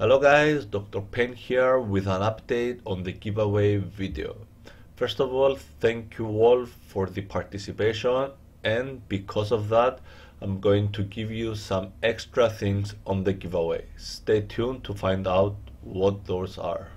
Hello guys, Dr. Payne here with an update on the giveaway video. First of all, thank you all for the participation and because of that, I'm going to give you some extra things on the giveaway. Stay tuned to find out what those are.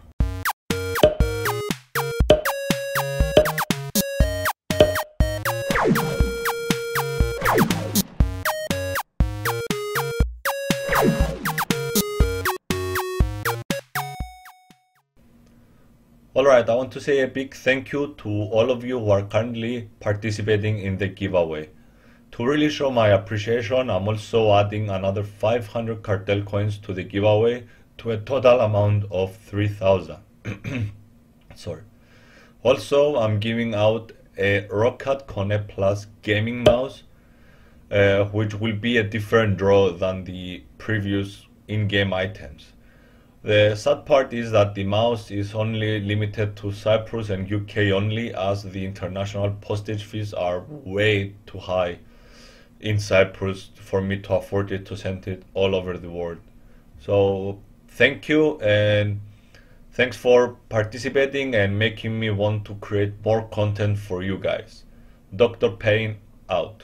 Alright, I want to say a big thank you to all of you who are currently participating in the giveaway. To really show my appreciation, I'm also adding another 500 cartel coins to the giveaway to a total amount of 3000. Sorry. Also, I'm giving out a Roccat Kone Plus gaming mouse, uh, which will be a different draw than the previous in-game items. The sad part is that the mouse is only limited to Cyprus and UK only as the international postage fees are way too high in Cyprus for me to afford it to send it all over the world. So thank you and thanks for participating and making me want to create more content for you guys. Dr. Payne out.